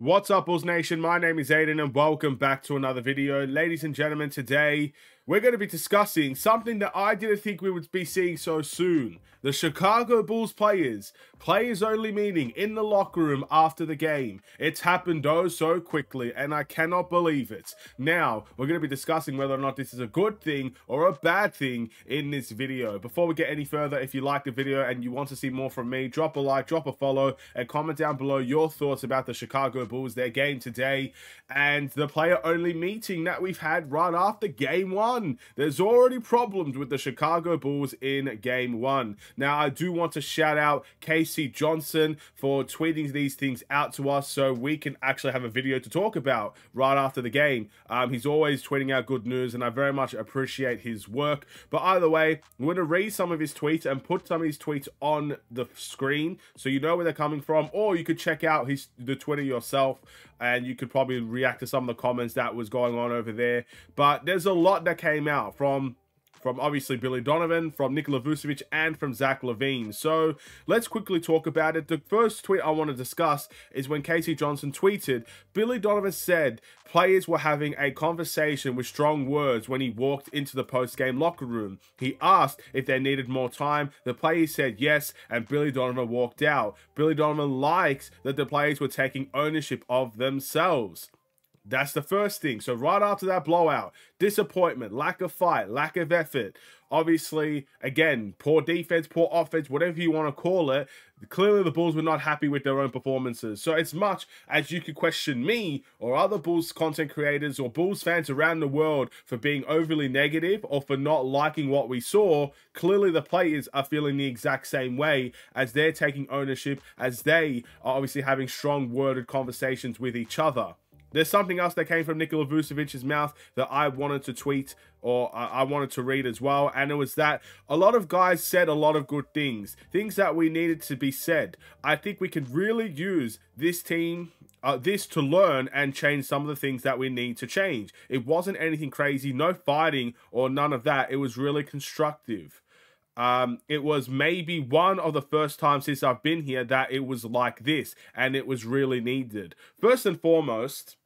What's up, Bulls Nation? My name is Aidan and welcome back to another video. Ladies and gentlemen, today we're going to be discussing something that I didn't think we would be seeing so soon. The Chicago Bulls players, players only meeting in the locker room after the game. It's happened oh so quickly and I cannot believe it. Now, we're going to be discussing whether or not this is a good thing or a bad thing in this video. Before we get any further, if you like the video and you want to see more from me, drop a like, drop a follow, and comment down below your thoughts about the Chicago Bulls, their game today, and the player only meeting that we've had right after game one one. There's already problems with the Chicago Bulls in game one. Now, I do want to shout out K.C. Johnson for tweeting these things out to us so we can actually have a video to talk about right after the game. Um, he's always tweeting out good news, and I very much appreciate his work. But either way, I'm going to read some of his tweets and put some of his tweets on the screen so you know where they're coming from, or you could check out his the Twitter yourself and you could probably react to some of the comments that was going on over there. But there's a lot that came out from from obviously Billy Donovan, from Nikola Vucevic, and from Zach LaVine. So let's quickly talk about it. The first tweet I want to discuss is when K.C. Johnson tweeted, Billy Donovan said players were having a conversation with strong words when he walked into the post-game locker room. He asked if they needed more time. The players said yes, and Billy Donovan walked out. Billy Donovan likes that the players were taking ownership of themselves. That's the first thing. So right after that blowout, disappointment, lack of fight, lack of effort. Obviously, again, poor defense, poor offense, whatever you want to call it. Clearly, the Bulls were not happy with their own performances. So, as much as you could question me or other Bulls content creators or Bulls fans around the world for being overly negative or for not liking what we saw, clearly the players are feeling the exact same way as they're taking ownership, as they are obviously having strong worded conversations with each other. There's something else that came from Nikola Vucevic's mouth that I wanted to tweet or I wanted to read as well, and it was that a lot of guys said a lot of good things, things that we needed to be said. I think we could really use this team uh, this to learn and change some of the things that we need to change. It wasn't anything crazy, no fighting or none of that. It was really constructive. Um, it was maybe one of the first times since I've been here that it was like this, and it was really needed. First and foremost,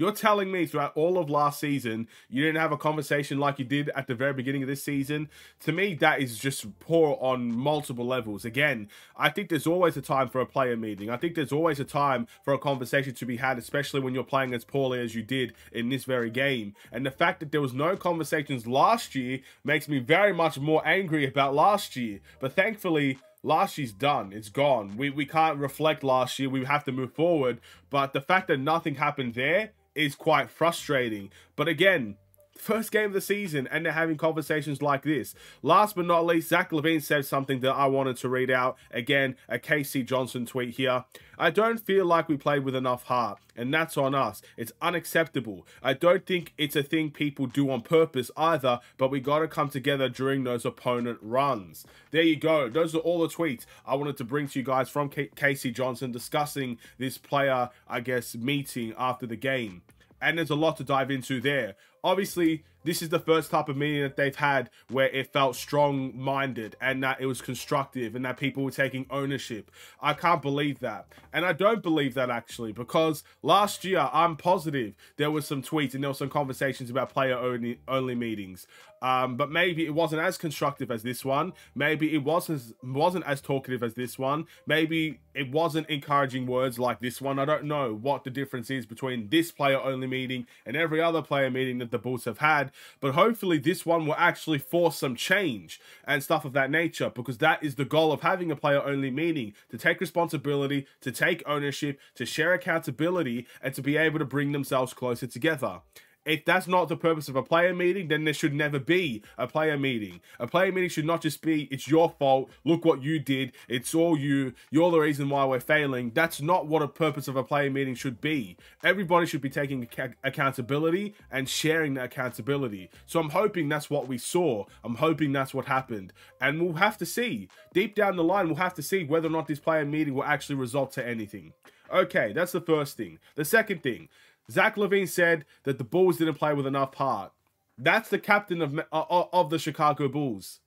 you're telling me throughout all of last season you didn't have a conversation like you did at the very beginning of this season? To me, that is just poor on multiple levels. Again, I think there's always a time for a player meeting. I think there's always a time for a conversation to be had, especially when you're playing as poorly as you did in this very game. And the fact that there was no conversations last year makes me very much more angry about last year. But thankfully, last year's done. It's gone. We we can't reflect last year. We have to move forward. But the fact that nothing happened there is quite frustrating. But again, first game of the season and they're having conversations like this. Last but not least, Zach LaVine said something that I wanted to read out. Again, a K.C. Johnson tweet here. I don't feel like we played with enough heart, and that's on us. It's unacceptable. I don't think it's a thing people do on purpose either, but we got to come together during those opponent runs. There you go. Those are all the tweets I wanted to bring to you guys from K.C. Johnson discussing this player, I guess, meeting after the game and there's a lot to dive into there. Obviously, this is the first type of meeting that they've had where it felt strong minded and that it was constructive and that people were taking ownership. I can't believe that. And I don't believe that actually because last year I'm positive there was some tweets and there were some conversations about player only, meetings. Um, but maybe it wasn't as constructive as this one. Maybe it wasn't wasn't as talkative as this one. Maybe it wasn't encouraging words like this one. I don't know what the difference is between this player only meeting and every other player meeting that the Bulls have had. But hopefully this one will actually force some change and stuff of that nature because that is the goal of having a player only meeting to take responsibility, to take ownership, to share accountability, and to be able to bring themselves closer together. If that's not the purpose of a player meeting, then there should never be a player meeting. A player meeting should not just be, it's your fault, look what you did, it's all you, you're the reason why we're failing. That's not what a purpose of a player meeting should be. Everybody should be taking accountability and sharing that accountability. So I'm hoping that's what we saw. I'm hoping that's what happened. And we'll have to see. Deep down the line, we'll have to see whether or not this player meeting will actually result to anything. Okay, that's the first thing. The second thing, Zach LaVine said that the Bulls didn't play with enough heart. That's the captain of uh, of the Chicago Bulls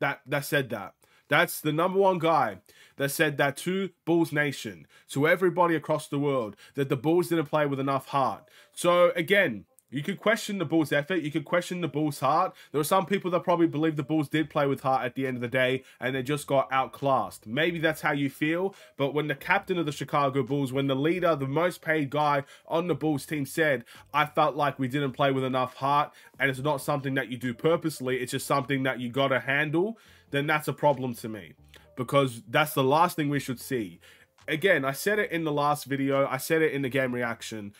that that said that. That's the number one guy that said that to Bulls Nation, to everybody across the world, that the Bulls didn't play with enough heart. So again, you could question the Bulls' effort. You could question the Bulls' heart. There are some people that probably believe the Bulls did play with heart at the end of the day and they just got outclassed. Maybe that's how you feel. But when the captain of the Chicago Bulls, when the leader, the most paid guy on the Bulls team said, I felt like we didn't play with enough heart and it's not something that you do purposely, it's just something that you got to handle, then that's a problem to me. Because that's the last thing we should see. Again, I said it in the last video. I said it in the game reaction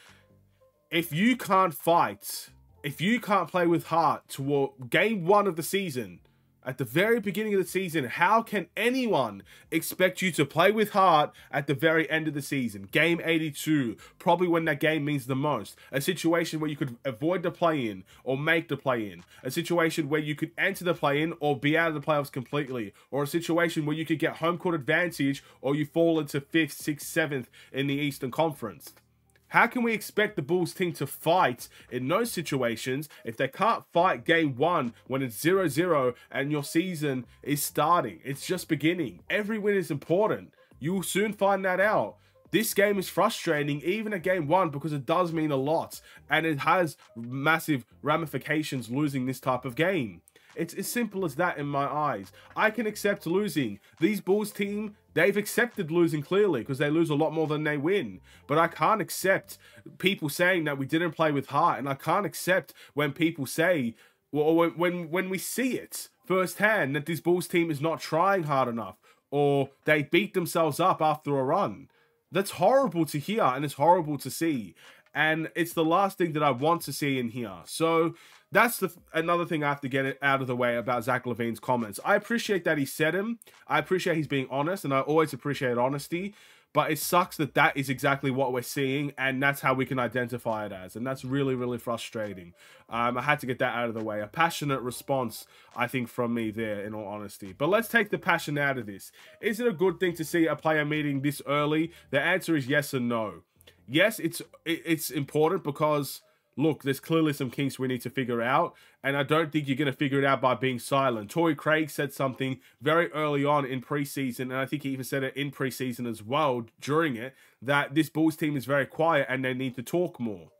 if you can't fight, if you can't play with heart toward game one of the season, at the very beginning of the season, how can anyone expect you to play with heart at the very end of the season? Game 82, probably when that game means the most. A situation where you could avoid the play-in or make the play-in. A situation where you could enter the play-in or be out of the playoffs completely. Or a situation where you could get home court advantage or you fall into 5th, 6th, 7th in the Eastern Conference. How can we expect the Bulls team to fight in those situations if they can't fight game one when it's 0-0 and your season is starting? It's just beginning. Every win is important. You'll soon find that out. This game is frustrating, even at game one, because it does mean a lot. And it has massive ramifications losing this type of game. It's as simple as that in my eyes. I can accept losing. These Bulls team, they've accepted losing clearly because they lose a lot more than they win. But I can't accept people saying that we didn't play with heart. And I can't accept when people say, well, when, when we see it firsthand that this Bulls team is not trying hard enough or they beat themselves up after a run. That's horrible to hear and it's horrible to see. And it's the last thing that I want to see in here. So that's the another thing I have to get it out of the way about Zach LaVine's comments. I appreciate that he said him. I appreciate he's being honest, and I always appreciate honesty. But it sucks that that is exactly what we're seeing, and that's how we can identify it as, and that's really, really frustrating. Um, I had to get that out of the way. A passionate response, I think, from me there, in all honesty. But let's take the passion out of this. Is it a good thing to see a player meeting this early? The answer is yes and no. Yes, it's it's important because look, there's clearly some kinks we need to figure out. And I don't think you're going to figure it out by being silent. Torrey Craig said something very early on in preseason, and I think he even said it in preseason as well during it, that this Bulls team is very quiet and they need to talk more.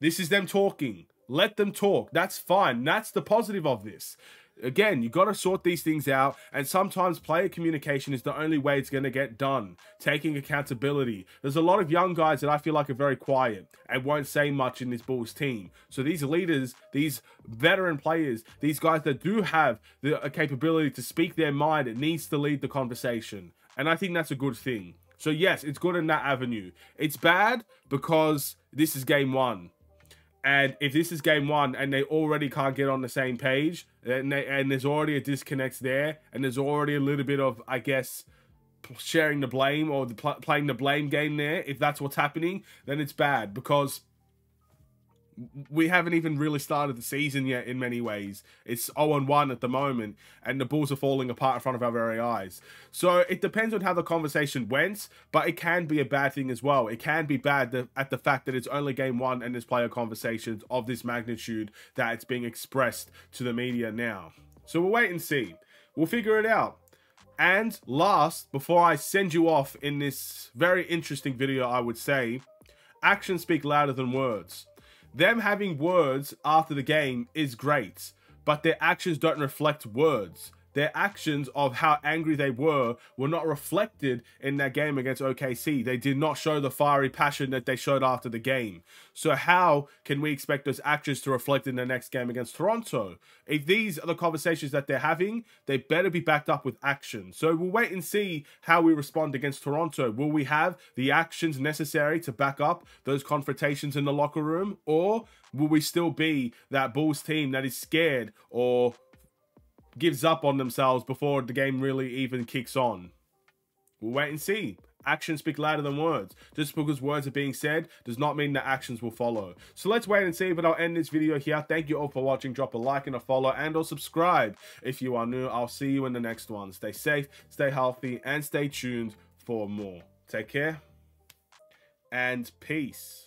This is them talking. Let them talk. That's fine. That's the positive of this again, you got to sort these things out. And sometimes player communication is the only way it's going to get done. Taking accountability. There's a lot of young guys that I feel like are very quiet and won't say much in this Bulls team. So these leaders, these veteran players, these guys that do have the capability to speak their mind, it needs to lead the conversation. And I think that's a good thing. So yes, it's good in that avenue. It's bad because this is game one. And if this is game one and they already can't get on the same page, and, they, and there's already a disconnect there, and there's already a little bit of, I guess, sharing the blame or the pl playing the blame game there, if that's what's happening, then it's bad. Because we haven't even really started the season yet in many ways. It's 0-1 at the moment, and the Bulls are falling apart in front of our very eyes. So it depends on how the conversation went, but it can be a bad thing as well. It can be bad at the fact that it's only game one and there's player conversations of this magnitude that it's being expressed to the media now. So we'll wait and see. We'll figure it out. And last, before I send you off in this very interesting video, I would say, actions speak louder than words them having words after the game is great, but their actions don't reflect words their actions of how angry they were were not reflected in that game against OKC. They did not show the fiery passion that they showed after the game. So how can we expect those actions to reflect in the next game against Toronto? If these are the conversations that they're having, they better be backed up with action. So we'll wait and see how we respond against Toronto. Will we have the actions necessary to back up those confrontations in the locker room? Or will we still be that Bulls team that is scared or gives up on themselves before the game really even kicks on. We'll wait and see. Actions speak louder than words. Just because words are being said does not mean that actions will follow. So let's wait and see, but I'll end this video here. Thank you all for watching. Drop a like and a follow and or subscribe if you are new. I'll see you in the next one. Stay safe, stay healthy, and stay tuned for more. Take care and peace.